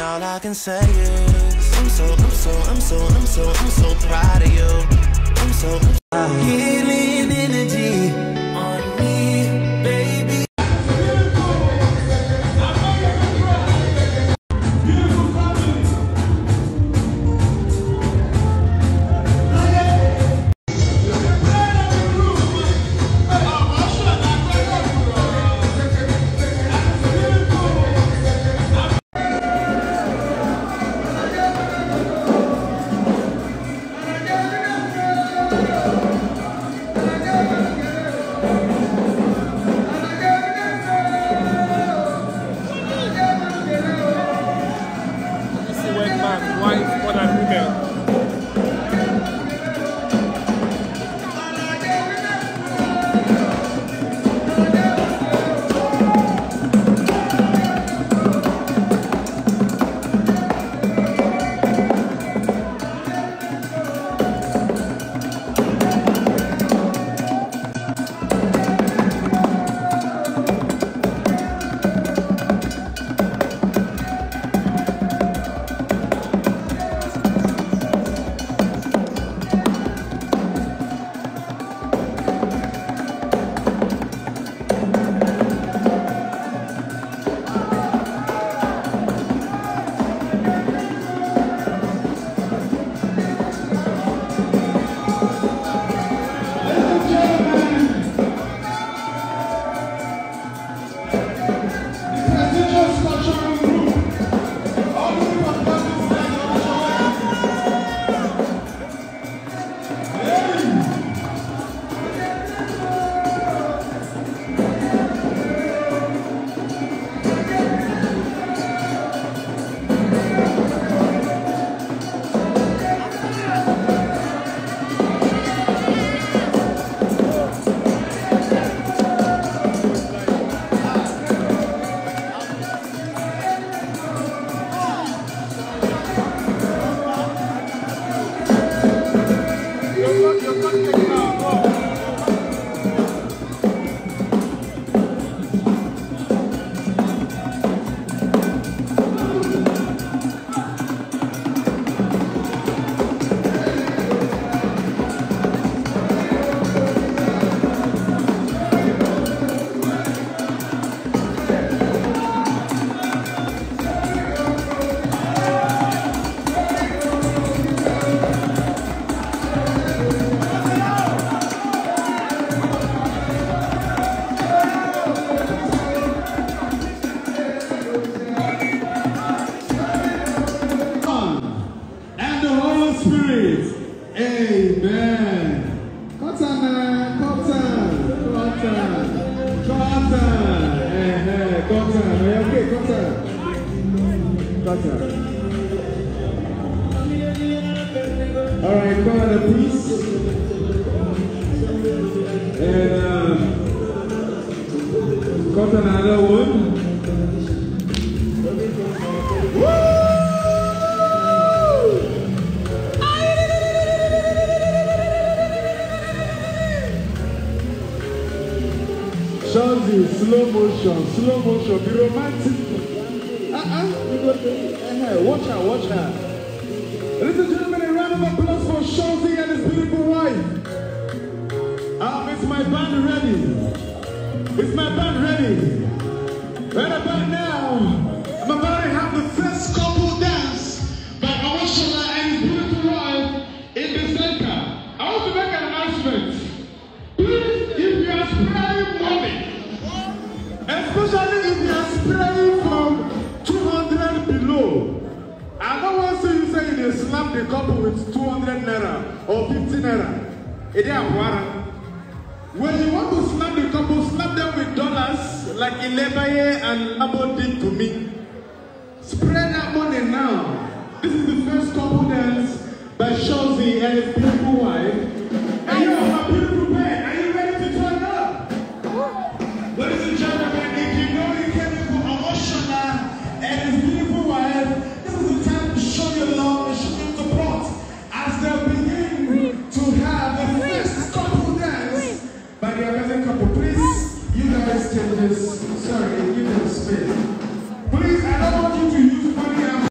all I can say is I'm so, I'm so, I'm so, I'm so, I'm so proud of you. I'm so, I'm so healing energy man, wife, more than women. Amen. Cotton, cotton, cotton, cotton. Eh, eh, cotton. Are you okay, cotton? Cotton. All right, on, please. Shazzy, slow motion, slow motion, be romantic. Uh-uh, you go uh-huh. watch her, watch her. Ladies and gentlemen, a round of applause for Shazzy and his beautiful wife. Um, is my band ready? Is my band ready? Right about now, I'm about to have the first couple you slap the couple with 200 naira or 50 naira. It is a when you want to slap the couple, slap them with dollars like Ilebaye and Abo did to me. Spread that money now. This is the first couple dance by Shozi and his